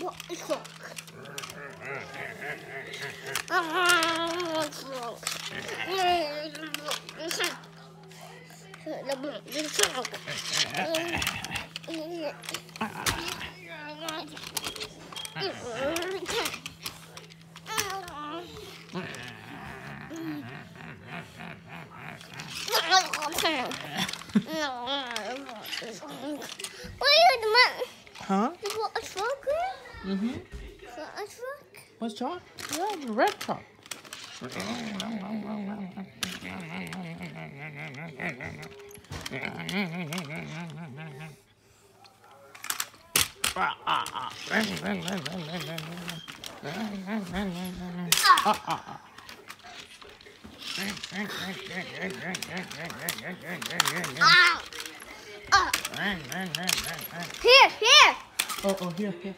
What is wrong? What's wrong? What's wrong? Wait a minute. Huh? Is what a truck? Mm-hmm. That a truck? What's chalk? Yeah, the red chalk. Ah! Ah! Here, here! Oh, oh, here, here.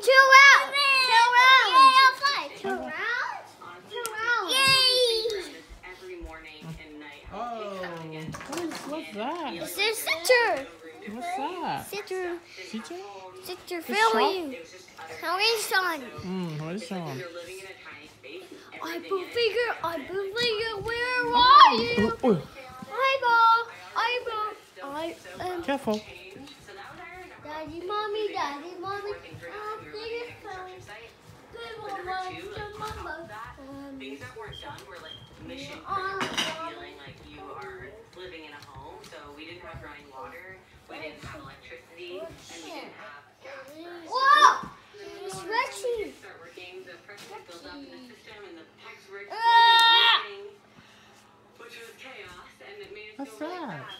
Oh! Two rounds! Two rounds! Yay, outside! Two rounds? Two rounds! Yay! every morning and night. Oh, what is, what's that? This is sister! What's that? Sister! Teacher? Sister, It's filming! How is son? Hmm, what is wrong? You're living in a tiny space. I boo figure, I boo figure, where are you? Oh, oh, Eyeball, eyeball, I am careful. So that was iron. Daddy, mommy, daddy, mommy. I'm figure phone. Good one, mama. Um, Things that weren't done were like mission critical, feeling like you are living in a home. So we didn't have running water, we didn't have electricity, and we didn't have gas. Whoa! It's stretchy. Start working, the pressure build up in the system, and the pipes were Ah! exploding, which was chaos, and it made us What's feel really that?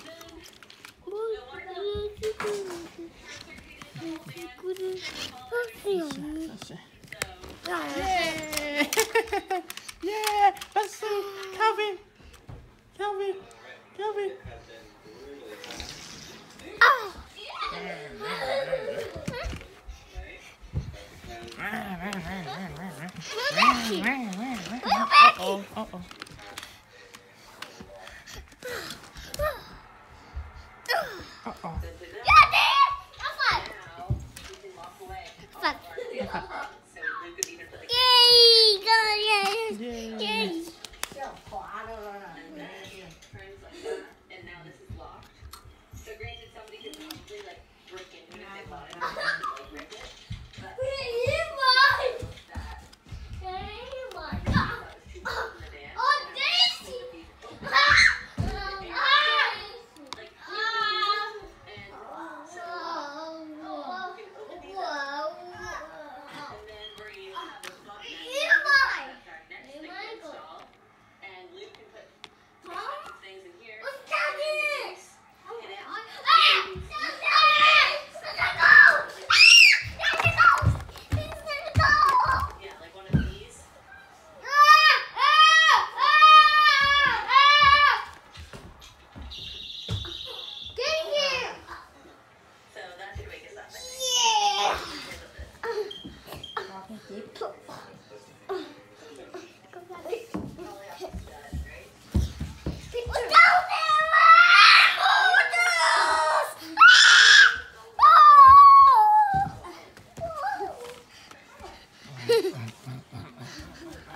troubleshoot it. just like, and it was definitely like a sad moment the day that we plugged in the power and we had thought it would be this magical thing and the lights would go on and everything would be fine. Have electricity kind of. Oh, what a day. we had electricity go on. Every day. Then electricity went off. Then water went everywhere. Then we Oh, let's see. Yay! yeah, let's see. Calvin. Calvin. Calvin. Ah. Uh-oh, uh-oh. Uh-oh. Daddy! High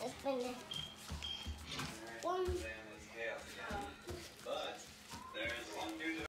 Let's finish.